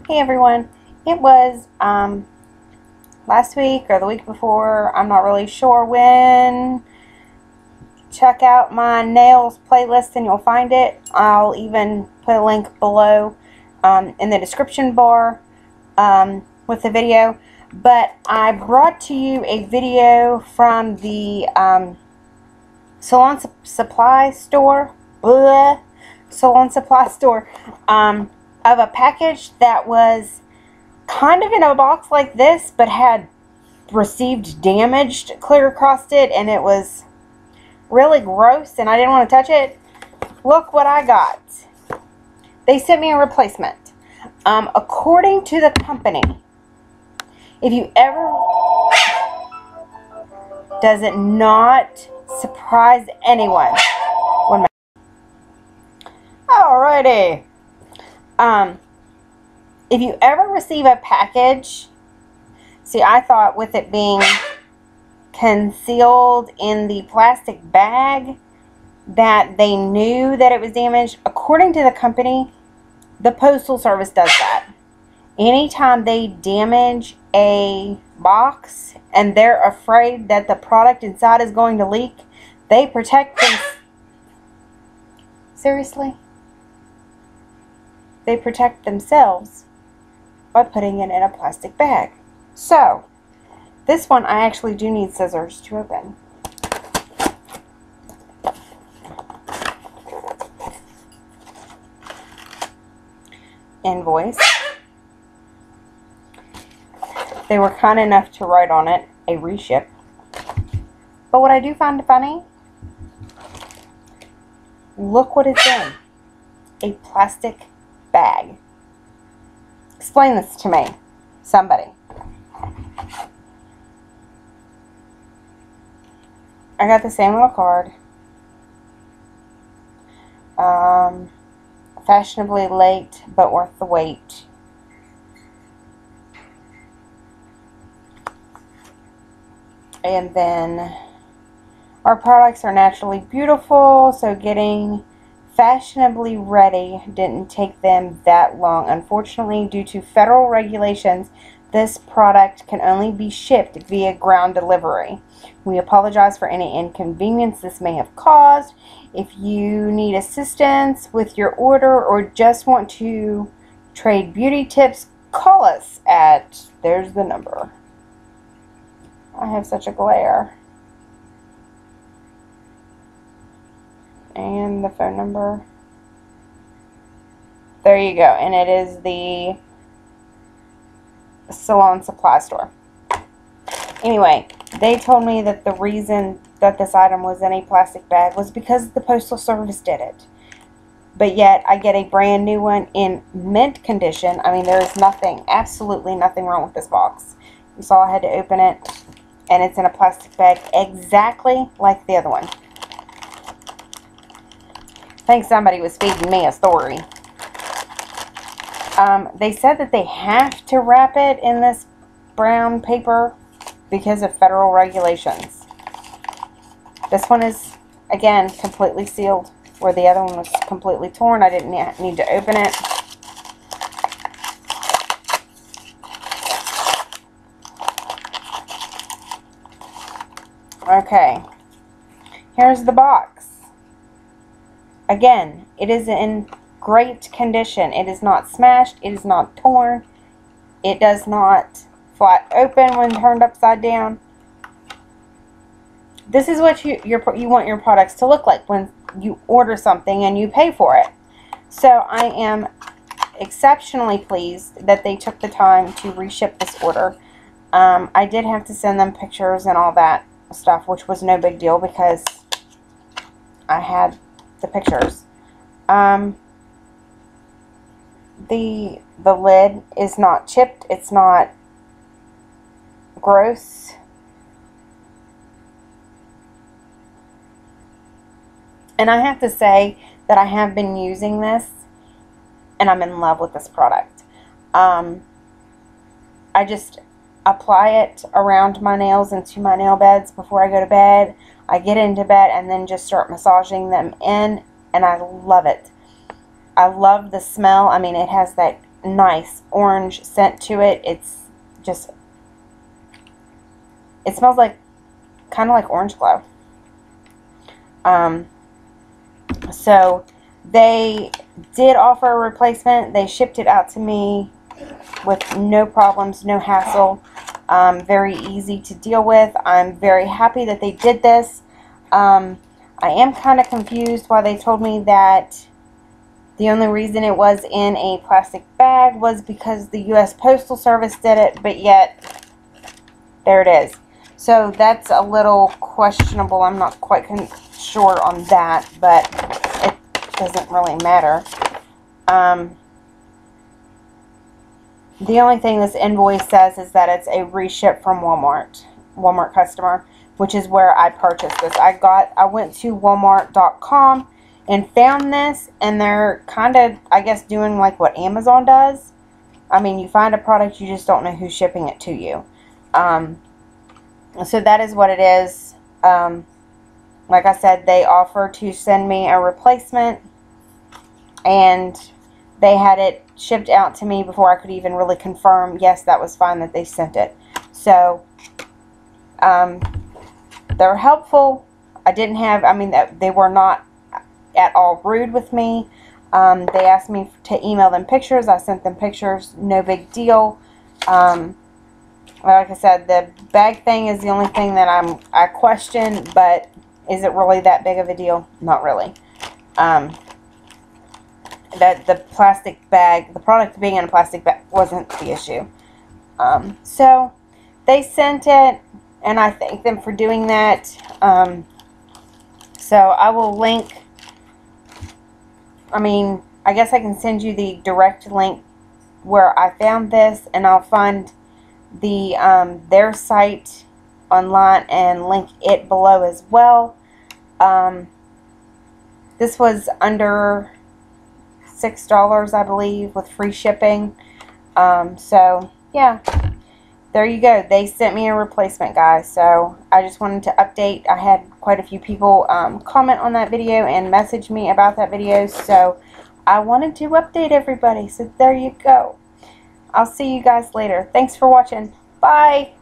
Hey everyone, it was um, last week or the week before, I'm not really sure when. Check out my nails playlist and you'll find it. I'll even put a link below um, in the description bar um, with the video. But I brought to you a video from the um, Salon Su Supply Store. Blah, Salon Supply Store. Of a package that was kind of in a box like this, but had received damage clear across it, and it was really gross, and I didn't want to touch it. Look what I got. They sent me a replacement. Um, according to the company, if you ever... Does it not surprise anyone? Alrighty. Um, if you ever receive a package, see, I thought with it being concealed in the plastic bag that they knew that it was damaged. According to the company, the Postal Service does that. Anytime they damage a box and they're afraid that the product inside is going to leak, they protect them. Seriously? They protect themselves by putting it in a plastic bag. So, this one I actually do need scissors to open. Invoice. They were kind enough to write on it a reship. But what I do find funny, look what it's in. A plastic bag. Explain this to me. Somebody. I got the same little card. Um, fashionably late, but worth the wait. And then our products are naturally beautiful, so getting fashionably ready didn't take them that long. Unfortunately, due to federal regulations, this product can only be shipped via ground delivery. We apologize for any inconvenience this may have caused. If you need assistance with your order or just want to trade beauty tips, call us at, there's the number. I have such a glare. And the phone number. There you go. And it is the salon supply store. Anyway, they told me that the reason that this item was in a plastic bag was because the Postal Service did it. But yet, I get a brand new one in mint condition. I mean, there is nothing, absolutely nothing wrong with this box. Saw I had to open it, and it's in a plastic bag exactly like the other one. Think somebody was feeding me a story. Um, they said that they have to wrap it in this brown paper because of federal regulations. This one is, again, completely sealed, where the other one was completely torn. I didn't need to open it. Okay, here's the box. Again, it is in great condition. It is not smashed. It is not torn. It does not flat open when turned upside down. This is what you, your, you want your products to look like when you order something and you pay for it. So I am exceptionally pleased that they took the time to reship this order. Um, I did have to send them pictures and all that stuff, which was no big deal because I had the pictures. Um, the the lid is not chipped. It's not gross. And I have to say that I have been using this and I'm in love with this product. Um, I just apply it around my nails and to my nail beds before I go to bed. I get into bed and then just start massaging them in and I love it. I love the smell. I mean, it has that nice orange scent to it. It's just, it smells like, kind of like Orange Glo. Um, so they did offer a replacement. They shipped it out to me with no problems, no hassle. Um, very easy to deal with. I'm very happy that they did this. Um, I am kind of confused why they told me that the only reason it was in a plastic bag was because the U.S. Postal Service did it, but yet there it is. So that's a little questionable. I'm not quite sure on that, but it doesn't really matter. Um, the only thing this invoice says is that it's a reship from Walmart, Walmart customer, which is where I purchased this. I got, I went to walmart.com and found this, and they're kind of, I guess, doing like what Amazon does. I mean, you find a product, you just don't know who's shipping it to you. Um, so that is what it is. Um, like I said, they offered to send me a replacement, and they had it shipped out to me before I could even really confirm, yes, that was fine that they sent it. So, um, they're helpful. I didn't have, I mean, they were not at all rude with me. Um, they asked me to email them pictures. I sent them pictures. No big deal. Um, like I said, the bag thing is the only thing that I'm I question, but is it really that big of a deal? Not really. Um, that the plastic bag, the product being in a plastic bag wasn't the issue. Um, so they sent it, and I thank them for doing that. Um, so I will link. I mean, I guess I can send you the direct link where I found this, and I'll find the um, their site online and link it below as well. Um, this was under $6, I believe, with free shipping. Um, so, yeah, there you go. They sent me a replacement, guys. So, I just wanted to update. I had quite a few people um, comment on that video and message me about that video. So, I wanted to update everybody. So, there you go. I'll see you guys later. Thanks for watching. Bye.